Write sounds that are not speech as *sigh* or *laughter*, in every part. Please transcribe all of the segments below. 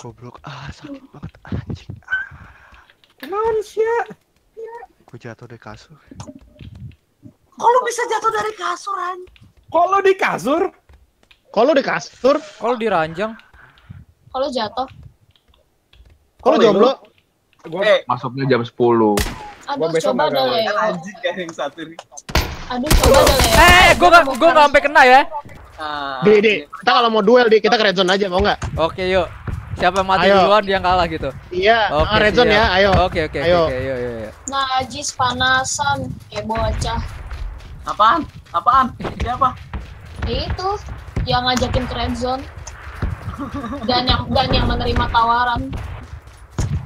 Goblok. Ah, sakit banget anjing. Kenapa sih? Gue jatuh dari kasur. Kok lu bisa jatuh dari kasur an? Kok lo di kasur? Kok lu di kasur? Kalau di ranjang, Kalau jatuh, Kok lu Oh, jomblo? Gua Eh, Masuknya jam 10. Gua aduh coba gawe. Leo. anjing kan yang satu nih. Aduh coba dah Leo. eh, gue gak, gue gak sampai kena ya. Ah, Di, di, kita kalau mau duel di kita ke red zone aja mau nggak? Oke, yuk. Siapa yang mati Ayo. duluan dia yang kalah gitu. Iya, Oke, ah, red zone ya, ayo. Oke, oke, oke, Ayo. Najis panasan, kayak bocah. apaan? Apaan? Siapa? Itu yang ngajakin ke red zone dan yang dan yang menerima tawaran.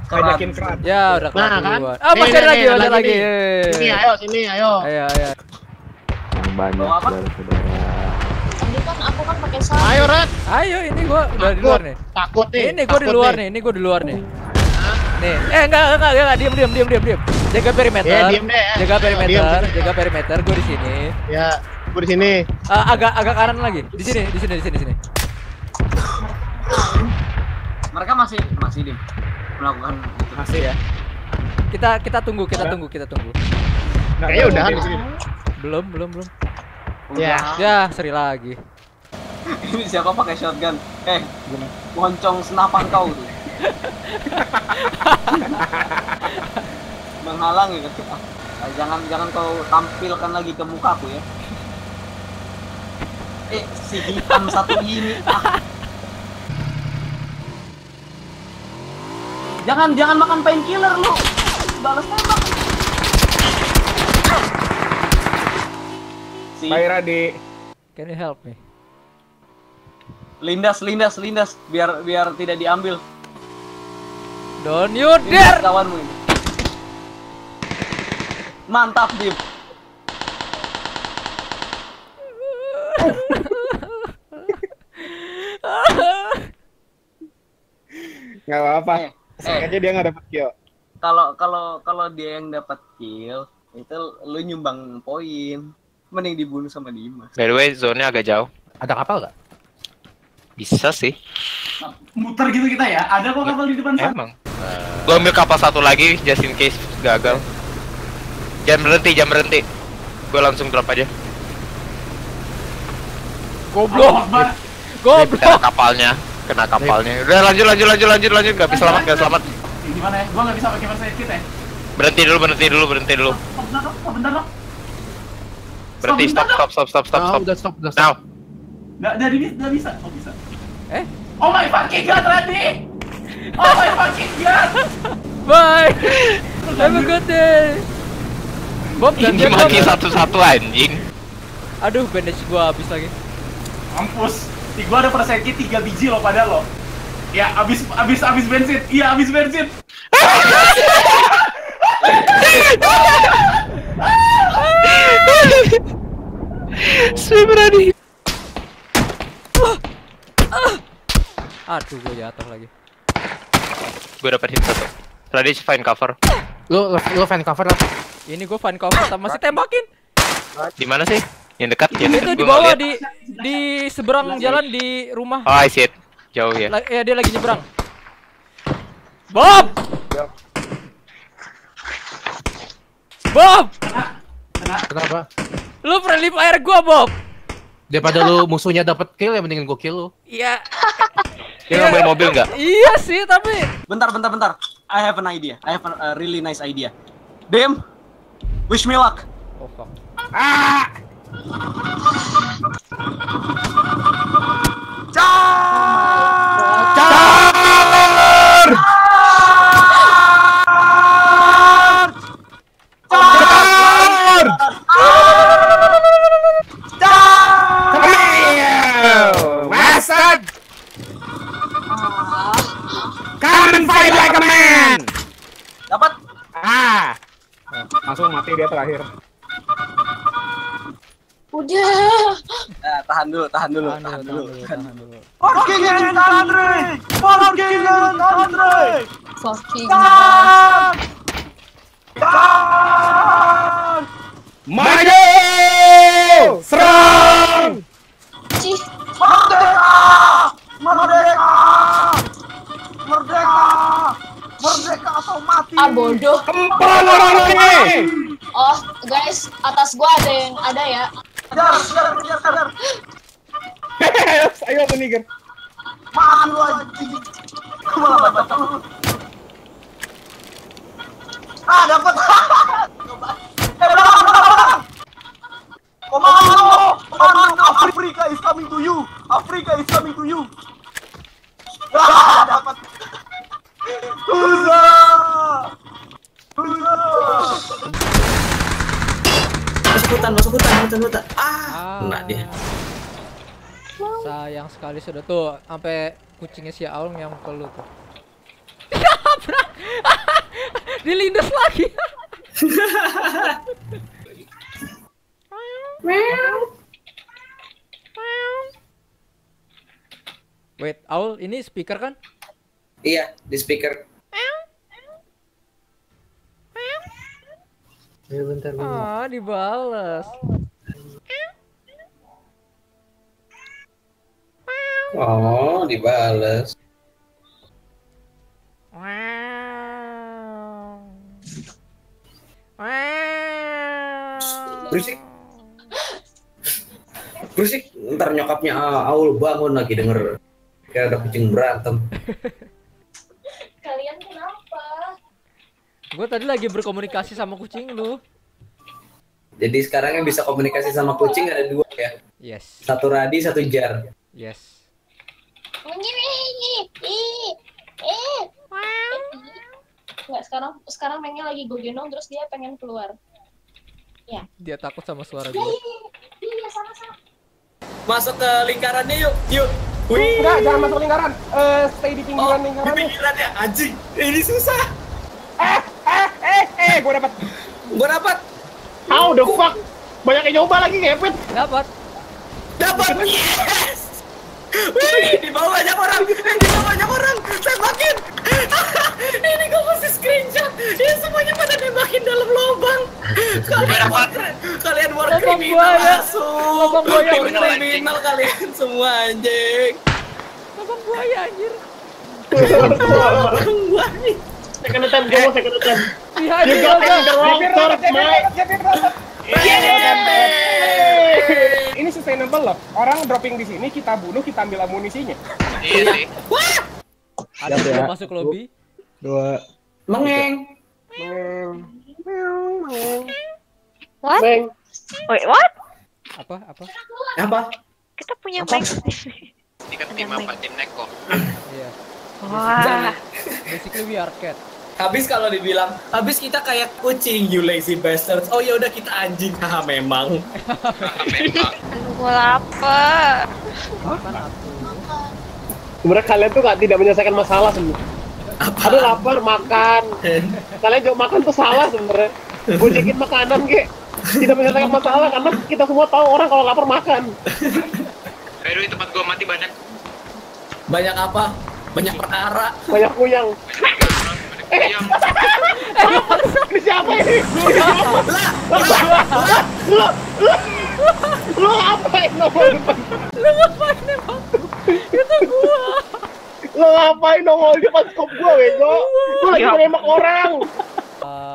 Ngajakin. Ya, udah kelar Nah, kan? duluan. Ah, masih ada lagi, ada lagi lagi. nih. Sini ayo, sini ayo. Ayo, ayo. Yang banyak saudara-saudara. Tadi kan aku kan pakai sarung. Ayo red. Ayo, ini gua udah di luar nih. Takut nih. Ini gua di luar nih, ini gua di luar nih. Nih, eh enggak, enggak, enggak, enggak, diam, diam, diam, diam, diam. Jaga perimeter. Ya, diem deh, ya. Jaga perimeter, diem, diem. jaga perimeter. Gua di sini. Ya, gua di sini. Ah, agak agak kanan lagi. Di sini, di sini, di sini, di sini. Mereka masih masih dim melakukan itu. Masih ya. Kita kita tunggu, kita tunggu, kita tunggu. Kayaknya dia. di sini. Belum, belum, belum. Ya. Udah. Ya, seri lagi. Ini siapa pakai shotgun? Eh, moncong senapan kau tuh. Menghalangi kan? Ah, jangan jangan kau tampilkan lagi ke mukaku ya. Eh, si hitam satu ini. Ah. Jangan jangan makan painkiller lu. Balas tembak. Si Baira di Can you help me? Lindas lindas lindas biar biar tidak diambil. Don't you dare! kawanmu ini. Mantap, Dim. nggak apa-apa. Eh, Sengaja dia nggak dapet kill. Kalau kalau kalau dia yang dapat kill, itu lu nyumbang poin. Mending dibunuh sama Dimas. By the way, zone-nya agak jauh. Ada kapal nggak? Bisa sih. Muter gitu kita ya. Ada kok kapal di depan Emang. Gua ambil kapal satu lagi just in case gagal. Jangan berhenti, jangan berhenti. Gua langsung drop aja. Goblok. Kena Goblok. kapalnya, kena kapalnya. Udah lanjut lanjut lanjut lanjut lanjut, nggak bisa selamat, nggak selamat. Di mana ya? Gua nggak bisa pakai first aid kit ya. Berhenti dulu, berhenti dulu, berhenti dulu. Oh, bentar dong, oh, bentar dong. Berhenti, stop, stop, stop, stop, stop, stop. udah stop, udah Now, stop. Nggak dari nggak bisa. Oh bisa. Eh? Oh my fucking god, Randy. Oh my fucking god. *laughs* Bye. Have a good day. Bob, ini mati satu-satu anjing. Aduh, bandage gua habis lagi. Mampus. Di gua ada kit 3 biji loh pada lo. Ya, abis abis abis bensin. Iya, abis bensin. *laughs* Berani. Aduh, gua jatuh lagi. Gue dapat hit satu. Radis find cover. Lu lu, lu fan cover lah. Ini gua fan cover sama masih tembakin. Di mana sih? Yang dekat, yang dekat. Itu di bawah di di seberang jalan di rumah. Oh, I see it. Jauh ya. La- ya dia lagi nyebrang. Bob! Bob! Kenapa? Lu friendly fire gua, Bob. Daripada lu musuhnya dapat kill ya mendingan gua kill lu. Iya. *laughs* Dia ngomongin mobil nggak? Iya sih, tapi Bentar, bentar, bentar. I have an idea. I have a, really nice idea. Dem, wish me luck. Oh, fuck. Bastard! Langsung mati dia terakhir. Udah. Eh, tahan dulu, tahan dulu, Tahan tahan dulu, dulu. tahan dulu, tahan dulu. Fucking country! Fucking! Fucking guys, atas gua ada yang ada ya. Kejar, kejar, kejar, kejar. *laughs* Ayo tuh Niger. Mati lu anjing. Ah, dapat. Komando, komando, Afrika is coming to you. Afrika is coming to you. *laughs* Ah, dapat. Huza. Hutan, masuk hutan, hutan, hutan. Ah, Ah. dia. Sayang sekali sudah tuh sampai kucingnya si Aul yang lu tuh. *laughs* Dilindas lagi. Wait, Aul ini speaker kan? Iya, di speaker. Ayo bentar, bentar. Ah, dibales. Oh, dibales. Wow. Wow. Berisik. Berisik, ntar nyokapnya ah, Aul bangun lagi denger kayak ada kucing berantem. *laughs* Kalian kenapa? Gue tadi lagi berkomunikasi sama kucing lu. Jadi sekarang yang bisa komunikasi sama kucing ada dua ya. Yes, Satu Radi, satu Jar. yes. Ih, ih, eh. Nggak, sekarang sekarang mainnya lagi gue gendong terus dia pengen keluar. Dia takut sama suara Ya, gue. iya, iya, iya, sama-sama. Masuk ke lingkarannya yuk, yuk. Wih, Enggak, jangan masuk lingkaran. Eh, stay di oh, pinggiran di lingkaran. pinggirannya anjing. Ini susah. Eh, gua dapat. Gua dapat, How the fuck? Banyak yang nyoba lagi ngepet. Dapat. dapat. Yes. Wih, di bawah banyak orang. Eh, Di bawah banyak orang. Tembakin. *laughs* Ini gua masih screenshot. Ya semuanya pada tembakin dalam lubang. *laughs* Kalian kalian war kriminal masuk. Lubang buaya War kriminal kalian semua anjing. Lubang buaya anjir. Lubang buaya. Second attempt, Jomo, second attempt. You got in the wrong turret, mate. Ini sustainable loh. Orang dropping di sini, kita bunuh, kita ambil amunisinya. Iya sih. Ada yang masuk lobby. Mengeng. What? Bang. Wait, what? Apa? Apa? Apa? Kita punya sini. Ini kan tim apa? Tim Neko. Iya. Wah. Basically we are cat. Habis kalau dibilang, habis kita kayak kucing, you lazy bastards. Oh ya udah kita anjing, haha memang. Memang. Gua lapar. Sebenarnya kalian tuh gak tidak menyelesaikan masalah sebenarnya. Aduh lapar makan. *laughs* Kalian juga makan tuh salah sebenarnya. Gojekin makanan ke tidak menyelesaikan masalah karena kita semua tahu orang kalau lapar makan. The way, tempat gua mati banyak. Banyak apa? Banyak perkara. Banyak kuyang. *laughs* Yang Ini siapa ini? Lu ngapain nongol depan? Lu ngapain emang? Itu gua. Lu ngapain nongol di depan skop gua, bego? Gua lagi menembak orang.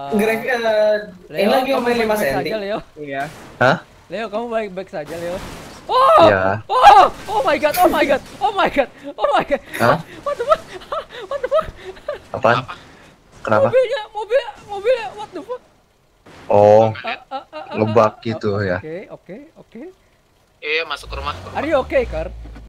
Greg, eh, ini lagi ngomongin 5 baik-baik senti. saja, Leo. Iya. Kamu baik-baik saja, Leo. Oh! Ya. Oh! Oh my god, oh my god, oh my god, oh my god. Hah? What the fuck? *laughs* What the fuck? Apaan? Kenapa? Mobilnya, mobil, mobilnya, what the fuck? Oh, Ah, ah, ah, ah, ah. gitu ya. Oke, oke, oke. Iya, masuk ke rumah. Are you okay, Kar?